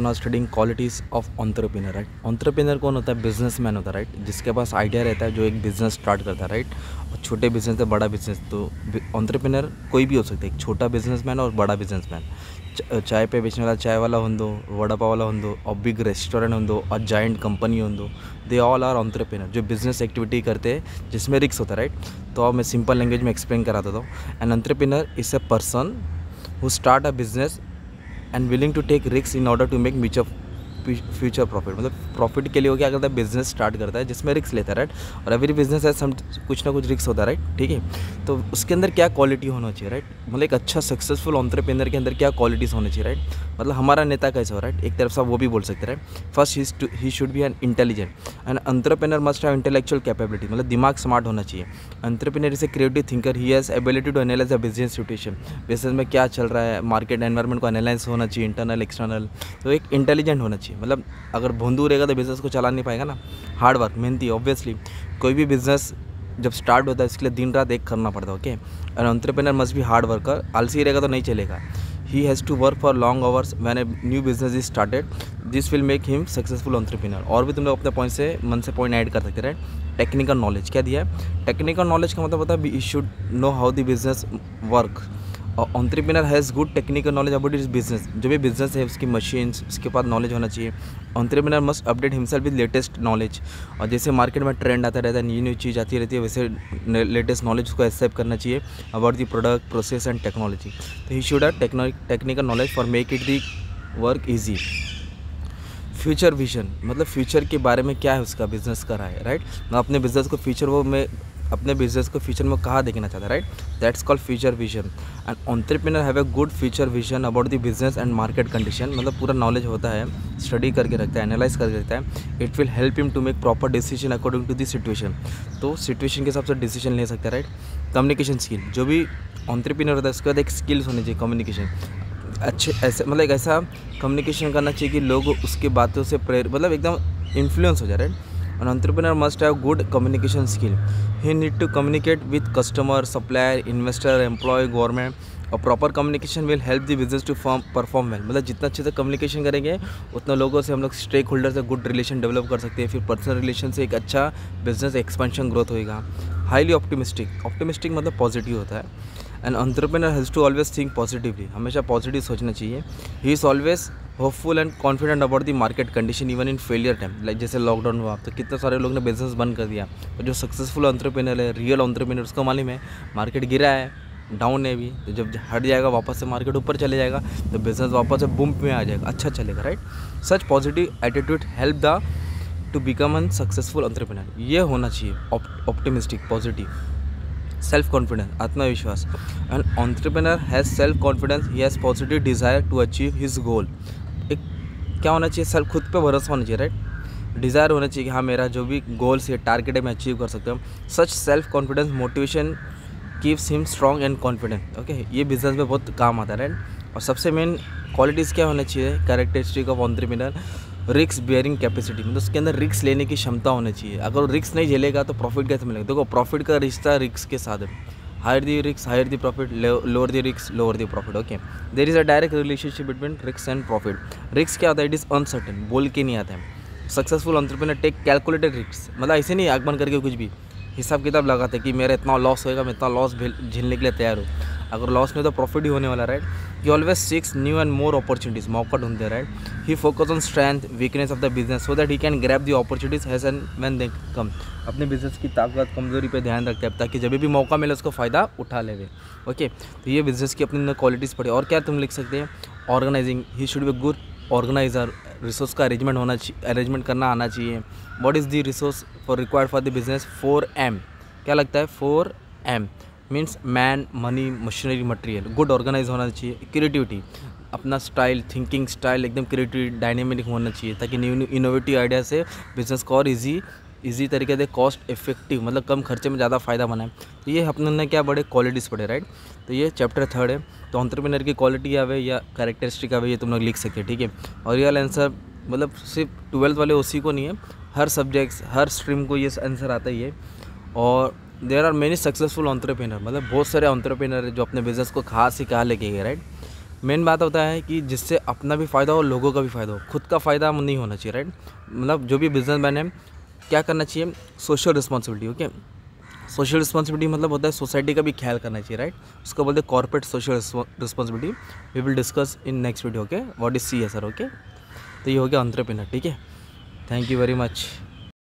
Now studying qualities of entrepreneur right entrepreneur कौन होता है? बिजनेसमैन होता है राइट जिसके पास आइडिया रहता है, जो एक बिज़नेस स्टार्ट करता है राइट और छोटे बिज़नेस से बड़ा बिज़नेस तो ऑन्टरप्रीनर कोई भी हो सकता है। एक छोटा बिजनेसमैन और बड़ा बिजनेसमैन चाय पे बेचने वाला चाय वाला होंदो वड़ा पाव वाला हों और बिग रेस्टोरेंट हों और जाइंट कंपनी होंदो दे। ऑल आर ऑन्टरप्रीनर जो बिज़नेस एक्टिविटी करते हैं, जिसमें रिक्स होता है राइट तो अब मैं सिंपल लैंग्वेज में एक्सप्लेन करा देता हूँ an is a person who start a business and willing to take risks in order to make mutual future profit मतलब प्रॉफिट के लिए वो क्या करता है बिज़नेस स्टार्ट करता है, जिसमें रिक्स लेता है राइट और एवरी बिज़नेस है सम कुछ ना कुछ रिक्स होता है राइट ठीक है? तो उसके अंदर क्या क्वालिटी होना चाहिए राइट मतलब एक अच्छा सक्सेसफुल ऑन्टरप्रेनर के अंदर क्या क्वालिटीज़ होनी चाहिए राइट मतलब हमारा नेता कैसे हो राइट एक तरफ़ से वो भी बोल सकते right first he should be an intelligent and entrepreneur must have intellectual capability मतलब दिमाग स्मार्ट होना चाहिए. Entrepreneur is a creative thinker he has ability to analyse a business situation business में क्या चल रहा है? मार्केट एनवायरमेंट को एनालाइज होना चाहिए इंटरनल एक्सटर्नल तो एक इंटेलिजेंट होना चाहिए. मतलब अगर भोंदू रहेगा तो बिज़नेस को चला नहीं पाएगा ना। हार्ड वर्क मेहनती ऑब्वियसली कोई भी बिज़नेस जब स्टार्ट होता है, इसके लिए दिन रात एक करना पड़ता है ओके और एंटरप्रेनर मस्ट भी हार्ड वर्कर आलसी रहेगा तो नहीं चलेगा। He has to work for long hours when a new business is started this will make him successful entrepreneur और भी तुम लोग अपने पॉइंट से, मन से पॉइंट ऐड कर सकते रहे। टेक्निकल नॉलेज क्या दिया है? टेक्निकल नॉलेज का मतलब होता है you should know how the business work entrepreneur has good technical knowledge about his business जो भी बिज़नेस है, उसकी मशीन्स उसके पास नॉलेज होना चाहिए। Entrepreneur must update himself with latest knowledge और जैसे मार्केट में ट्रेंड आता रहता है न्यू न्यू चीज़ आती रहती है, वैसे लेटेस्ट नॉलेज उसको एक्सेप्ट करना चाहिए about the product process and technology तो he should have technical knowledge for make it the work easy future vision मतलब फ्यूचर के बारे में क्या है उसका बिज़नेस का रहा है राइट मैं अपने बिज़नेस को फ्यूचर वो मैं अपने बिज़नेस को फ्यूचर में कहाँ देखना चाहता है right that's called future vision and entrepreneur have a good future vision about the business and market condition मतलब पूरा नॉलेज होता है स्टडी करके रखता है एनालाइज करके रखता है. It will help him to make proper decision according to the situation तो सिचुएशन के हिसाब से डिसीज़न ले सकता है राइट कम्युनिकेशन स्किल जो भी ऑन्टरप्रिनर होता है, उसके बाद एक स्किल्स होनी चाहिए कम्युनिकेशन अच्छे, ऐसे मतलब एक ऐसा कम्युनिकेशन करना चाहिए कि लोग उसके बातों से प्रेर मतलब एकदम इन्फ्लुएंस हो जाए right An entrepreneur must have good communication skill. He need to communicate with customer, supplier, investor, employee, government. और proper communication will help the business to form perform well मतलब जितना अच्छे से कम्युनिकेशन करेंगे उतना लोगों से हम लोग स्टेक होल्डर से गुड रिलेशन डेवलप कर सकते हैं। फिर पर्सनल रिलेशन से एक अच्छा बिज़नेस एक्सपेंशन ग्रोथ होएगा। हाईली ऑप्टिमिस्टिक ऑप्टिमिस्टिक मतलब पॉजिटिव होता है। And entrepreneur has to always think positively हमेशा पॉजिटिव सोचना चाहिए। He is always hopeful and confident about the market condition even in failure time like जैसे लॉकडाउन हुआ तो कितने सारे लोग ने बिज़नेस बंद कर दिया। और जो सक्सेसफुल अंतरप्रेनर है रियल अंतरप्रेनर उसको मालूम है मार्केट गिरा है डाउन है भी तो जब हट जाएगा, वापस से मार्केट ऊपर चले जाएगा तो बिज़नेस वापस से बुम में आ जाएगा। अच्छा चलेगा right such positive attitude help the to become an successful entrepreneur ये होना चाहिए ऑप्टिमिस्टिक पॉजिटिव सेल्फ कॉन्फिडेंस आत्मविश्वास and entrepreneur has self confidence he has positive desire to achieve his goal एक क्या होना चाहिए? सेल्फ खुद पे भरोसा होना चाहिए राइट डिज़ायर होना चाहिए कि हाँ मेरा जो भी गोल्स है टारगेट है, मैं अचीव कर सकता हूँ। Such self confidence motivation keeps him strong and confident okay ये बिज़नेस में बहुत काम आता है राइट और सबसे मेन क्वालिटीज़ क्या होना चाहिए? कैरेक्टरिस्टिक ऑफ़ ऑन्ट्रीमिनर रिक्स बियरिंग कैपेसिटी मतलब उसके अंदर रिक्स लेने की क्षमता होनी चाहिए। अगर रिक्स नहीं झेलेगा तो प्रॉफिट कैसे मिलेगा? देखो प्रॉफिट का रिश्ता रिक्स के साथ है। हायर दी रिक्स हायर दी प्रॉफिट लोअर दी रिक्स lower the profit okay there is a direct relationship between रिक्स एंड प्रॉफिट रिक्स क्या होता है? इट इज़ अनसर्टन बोल के नहीं आता है। सक्सेसफुल अंतरप्रेनर टेक कैलकुलेटेड रिक्स मतलब ऐसे नहीं आगमन करके कुछ भी। हिसाब किताब लगाते कि मेरा इतना लॉस होएगा, मैं इतना लॉस झेलने के लिए तैयार हूँ। अगर लॉस में तो प्रॉफिट ही होने वाला right he always seeks new and more opportunities मौका ढूंढते right he focus on strength weakness of the business so that he can grab the opportunities has and when they come अपने business की ताकत, कमज़ोरी पे ध्यान रखते हैं ताकि जब भी मौका मिले उसको फ़ायदा उठा ले ओके तो ये बिज़नेस की अपनी क्वालिटीज़ पढ़े और क्या तुम लिख सकते हैं? Organising he should be good organiser resource का अरेंजमेंट होना चाहिए अरेंजमेंट करना आना चाहिए। What is the resource for required for the business four M क्या लगता है? Four M means man, money, machinery, material, good organise होना चाहिए, क्रिएटिविटी, अपना स्टाइल थिंकिंग स्टाइल एकदम क्रिएटिव डायनेमिक होना चाहिए, ताकि न्यू न्यू इनोवेटिव आइडिया से बिज़नेस को और ईजी इजी तरीके से कॉस्ट इफ़ेक्टिव मतलब कम खर्चे में ज़्यादा फ़ायदा बनाए। तो ये अपने क्या बड़े क्वालिटीज़ पढ़े राइट तो ये चैप्टर थर्ड है। तो ऑन्टरप्रीनर की क्वालिटी आवे या कैरेक्टरिस्टिक आवे, ये तुम लोग लिख सकते ठीक है? और रियल आंसर मतलब सिर्फ़ ट्वेल्थ वाले उसी को नहीं है, हर सब्जेक्ट्स हर स्ट्रीम को ये आंसर आता ही है। और there are many successful entrepreneur मतलब बहुत सारे ऑन्टरप्रेनर है जो अपने बिज़नेस को खास ही कहा लेके गए राइट मेन बात होता है कि जिससे अपना भी फ़ायदा हो, लोगों का भी फ़ायदा हो, खुद का फ़ायदा नहीं होना चाहिए राइट मतलब जो भी बिज़नेस मैन है, क्या करना चाहिए? Social responsibility okay social responsibility मतलब होता है सोसाइटी का भी ख्याल करना चाहिए राइट उसको बोलते हैं corporate social responsibility we will discuss in next video okay what is C है सर ओके तो ये हो गया अंतरप्रेनर ठीक है? Thank you very much